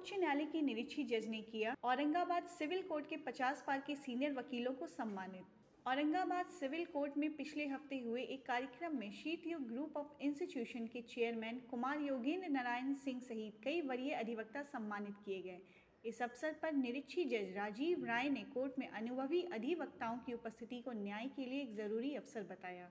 उच्च न्यायालय के निरीक्षी जज ने किया, औरंगाबाद सिविल कोर्ट के 50 पार के सीनियर वकीलों को सम्मानित। औरंगाबाद सिविल कोर्ट में पिछले हफ़्ते हुए एक कार्यक्रम में शीत युग ग्रुप ऑफ़ इंस्टीट्यूशन के चेयरमैन कुमार योगेंद्र नारायण सिंह सहित कई वरीय अधिवक्ता सम्मानित किए गए। इस अवसर पर निरीक्षी जज राजीव राय ने कोर्ट में अनुभवी अधिवक्ताओं की उपस्थिति को न्याय के लिए एक ज़रूरी अवसर बताया।